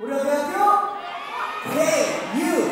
Udah berat yuk? Hey, you.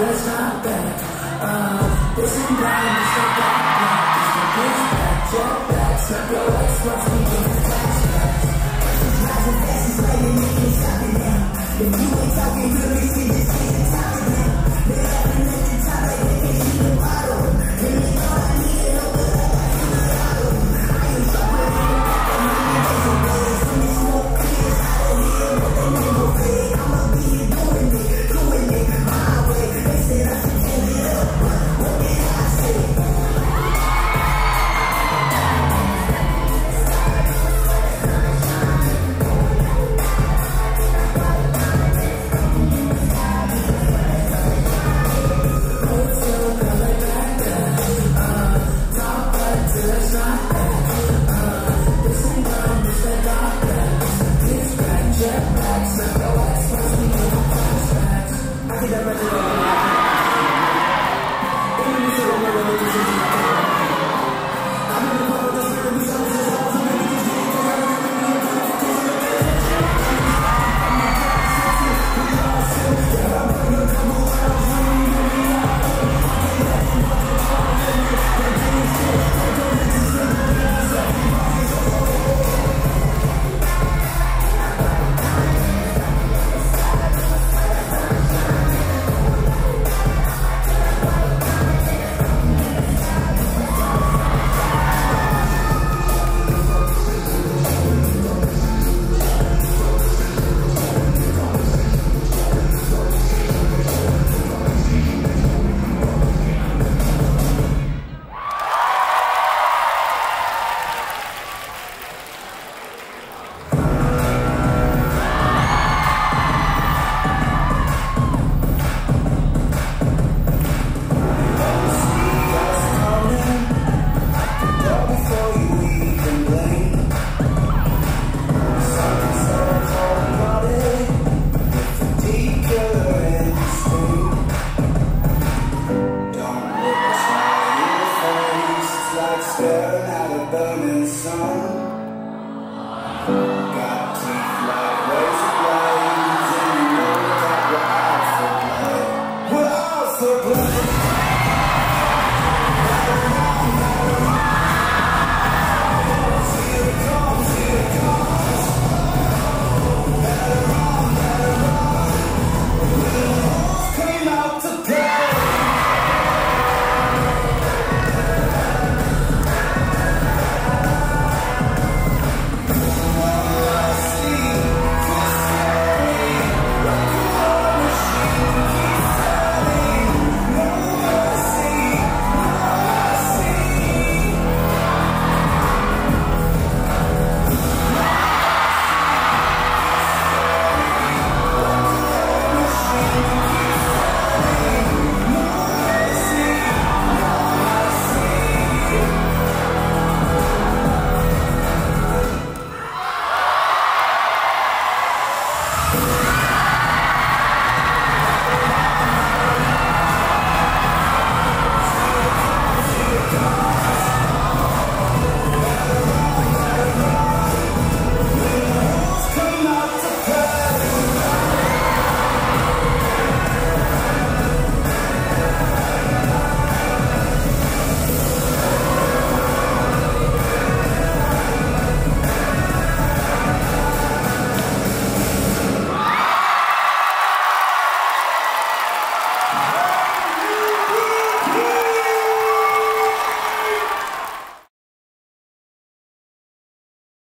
let's not back uh, This ain't down, this ain't back back This ain't bitch back, jet back Snap your ex, watch me get this flashback Rising fast, it's like you're it now If you ain't talking, you're Thank. Rock.